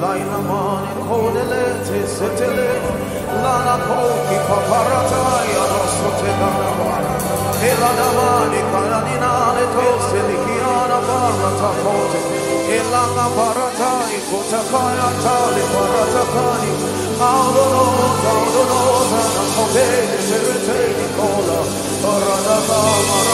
Laina mani codelete setele Lana cochi paparatai adosso te. Ganavara E la damani cananinale tosse lichiana barra tapote E la naparatai cotakaya tali paratakani Audolosa, audolosa, nampopede serete Nicola Paradaka, maradala,